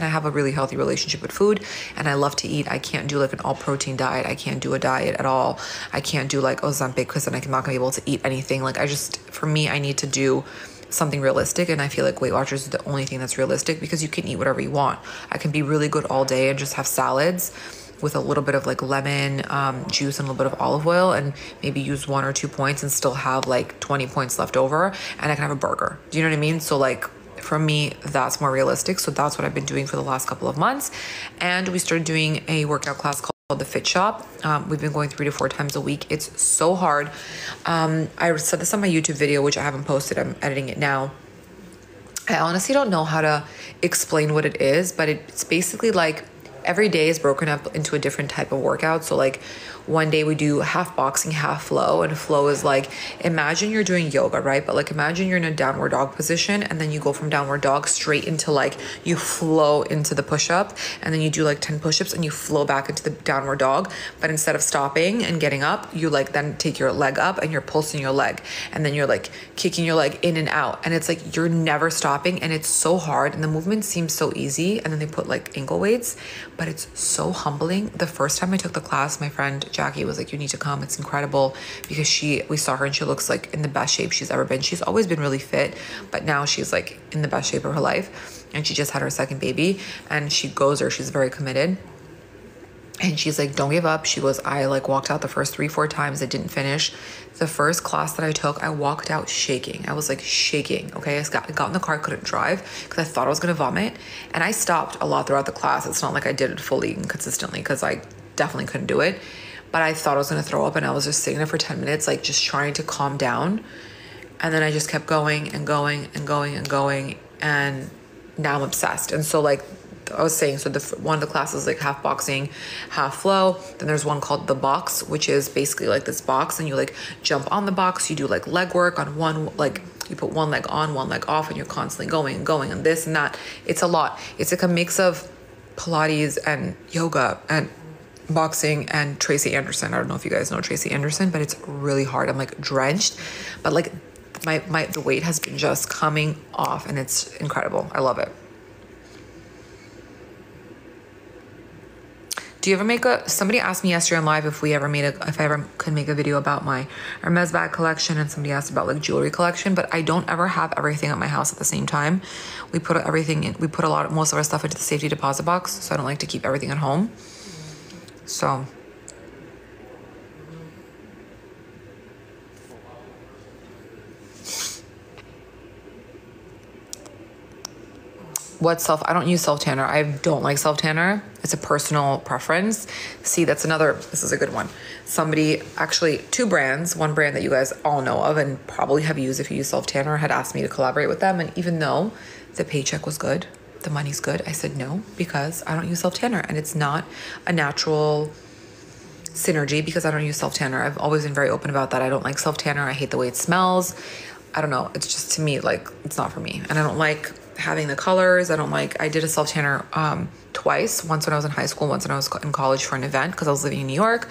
and I have a really healthy relationship with food and I love to eat. I can't do like an all protein diet. I can't do a diet at all. I can't do like Ozempic because then I'm not gonna be able to eat anything. Like I just, for me, I need to do something realistic and I feel like Weight Watchers is the only thing that's realistic because you can eat whatever you want. I can be really good all day and just have salads with a little bit of like lemon um, juice and a little bit of olive oil and maybe use one or two points and still have like 20 points left over and I can have a burger. Do you know what I mean? So like for me, that's more realistic. So that's what I've been doing for the last couple of months. And we started doing a workout class called the Fit Shop. Um, we've been going three to four times a week. It's so hard. Um, I said this on my YouTube video, which I haven't posted. I'm editing it now. I honestly don't know how to explain what it is, but it's basically like every day is broken up into a different type of workout. So like one day we do half boxing, half flow, and flow is like imagine you're doing yoga, right? But like imagine you're in a downward dog position and then you go from downward dog straight into like you flow into the push up and then you do like 10 push-ups and you flow back into the downward dog. But instead of stopping and getting up, you like then take your leg up and you're pulsing your leg and then you're like kicking your leg in and out. And it's like you're never stopping and it's so hard and the movement seems so easy. And then they put like ankle weights, but it's so humbling. The first time I took the class, my friend Jackie was like, "You need to come. It's incredible." Because she, we saw her and she looks like in the best shape she's ever been. She's always been really fit, but now she's like in the best shape of her life. And she just had her second baby, and she goes there. She's very committed. And she's like, don't give up. She goes, I like walked out the first three, four times. I didn't finish. The first class that I took, I walked out shaking. I was like shaking. Okay. I got, got in the car, couldn't drive because I thought I was going to vomit. And I stopped a lot throughout the class. It's not like I did it fully and consistently because I definitely couldn't do it but I thought I was gonna throw up and I was just sitting there for 10 minutes, like just trying to calm down. And then I just kept going and going and going and going. And now I'm obsessed. And so, like, I was saying, so the one of the classes like half boxing, half flow. Then there's one called the box, which is basically like this box, and you like jump on the box. You do like leg work on one, like you put one leg on, one leg off, and you're constantly going and going and this and that. It's a lot. It's like a mix of Pilates and yoga and boxing and Tracy Anderson. I don't know if you guys know Tracy Anderson, but it's really hard. I'm like drenched, but like my my the weight has been just coming off and it's incredible. I love it. Do you ever make a somebody asked me yesterday on live if we ever made a if I ever could make a video about my Hermes bag collection and somebody asked about like jewelry collection, but I don't ever have everything at my house at the same time. We put everything in we put a lot most of our stuff into the safety deposit box, so I don't like to keep everything at home. So what self I don't use self tanner. I don't like self tanner. It's a personal preference. See, that's another this is a good one. Somebody actually two brands, one brand that you guys all know of and probably have used if you use self tanner had asked me to collaborate with them and even though the paycheck was good, the money's good, I said no because I don't use self tanner and it's not a natural synergy because I don't use self tanner. I've always been very open about that. I don't like self tanner. I hate the way it smells. I don't know. It's just to me like it's not for me. And I don't like having the colors. I don't like I did a self tanner um twice. Once when I was in high school, once when I was in college for an event because I was living in New York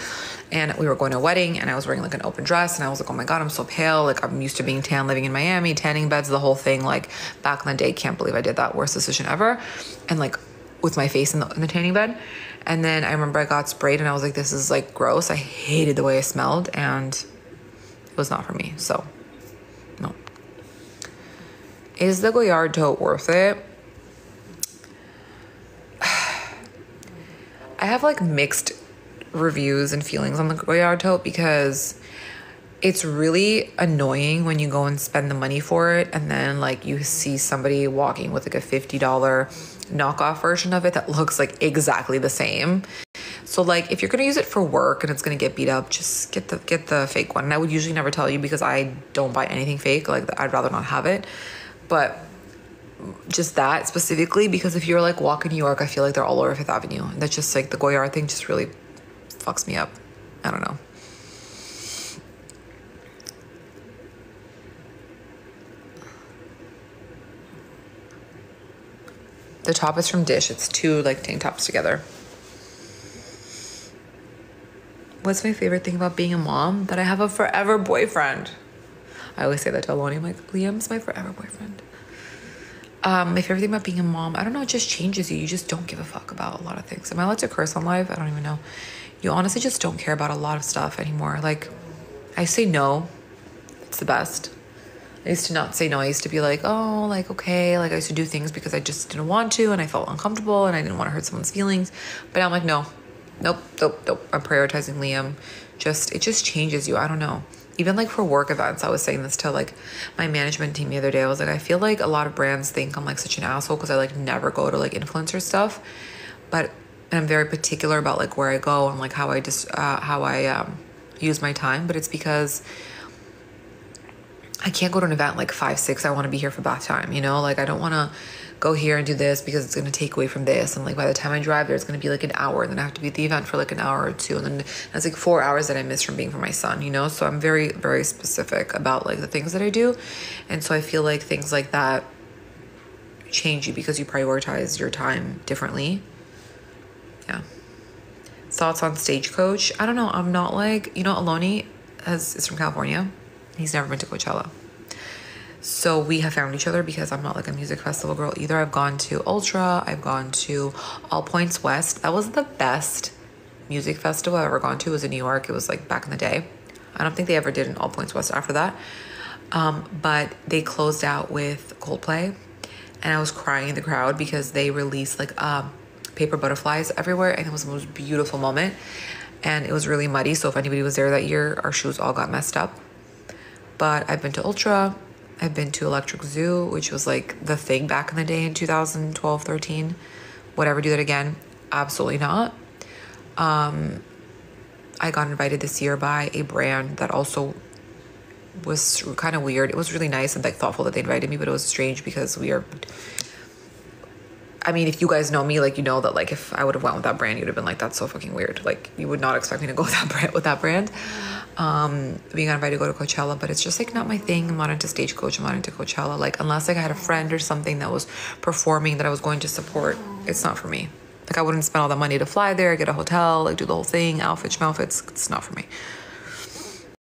and we were going to a wedding and I was wearing like an open dress and I was like, "Oh my god, I'm so pale. Like I'm used to being tan living in Miami, tanning beds, the whole thing. Like back in the day, can't believe I did that. Worst decision ever." And like with my face in the, in the tanning bed. And then I remember I got sprayed and I was like, this is like gross. I hated the way I smelled and it was not for me. So. Is the Goyard tote worth it? I have like mixed reviews and feelings on the Goyard tote because it's really annoying when you go and spend the money for it and then like you see somebody walking with like a $50 knockoff version of it that looks like exactly the same. So like if you're gonna use it for work and it's gonna get beat up, just get the get the fake one. And I would usually never tell you because I don't buy anything fake. Like I'd rather not have it. But just that specifically because if you're like walking New York, I feel like they're all over Fifth Avenue. And that's just like the Goyard thing just really fucks me up. I don't know. The top is from Dish. It's two like tank tops together. What's my favorite thing about being a mom? That I have a forever boyfriend. I always say that to Aloni. I'm like, Liam's my forever boyfriend. Um, my favorite thing about being a mom, I don't know, it just changes you. You just don't give a fuck about a lot of things. Am I allowed to curse on live? I don't even know. You honestly just don't care about a lot of stuff anymore. Like, I say no. It's the best. I used to not say no. I used to be like, oh, like, okay. Like, I used to do things because I just didn't want to and I felt uncomfortable and I didn't want to hurt someone's feelings. But now I'm like, no, nope, nope, nope. I'm prioritizing Liam. Just, it just changes you. I don't know. Even like for work events, I was saying this to like my management team the other day. I was like, I feel like a lot of brands think I'm like such an asshole because I like never go to like influencer stuff. But I'm very particular about like where I go and like how I just, uh, how I um, use my time. But it's because, I can't go to an event like five, six. I want to be here for bath time, you know? Like, I don't want to go here and do this because it's going to take away from this. And like, by the time I drive there, it's going to be like an hour. And then I have to be at the event for like an hour or two. And then that's like four hours that I miss from being for my son, you know? So I'm very, very specific about like the things that I do. And so I feel like things like that change you because you prioritize your time differently. Yeah. Thoughts on Stagecoach? I don't know. I'm not like, you know, Aloni has, is from California. He's never been to Coachella. So we have found each other because I'm not like a music festival girl either. I've gone to Ultra, I've gone to All Points West. That was the best music festival I've ever gone to. It was in New York. It was like back in the day. I don't think they ever did an All Points West after that. Um, but they closed out with Coldplay, and I was crying in the crowd because they released like um, paper butterflies everywhere, and it was the most beautiful moment. And it was really muddy, so if anybody was there that year, our shoes all got messed up but I've been to Ultra. I've been to Electric Zoo, which was like the thing back in the day in 2012, 13. Would ever do that again? Absolutely not. Um, I got invited this year by a brand that also was kind of weird. It was really nice and like thoughtful that they invited me, but it was strange because we are. I mean, if you guys know me, like you know that like if I would have went with that brand, you'd have been like, "That's so fucking weird." Like you would not expect me to go with that brand. With that brand, um, being invited to go to Coachella, but it's just like not my thing. I'm not into Stagecoach. I'm not into Coachella. Like unless like I had a friend or something that was performing that I was going to support, it's not for me. Like I wouldn't spend all that money to fly there, get a hotel, like do the whole thing, outfits, outfits. It's not for me.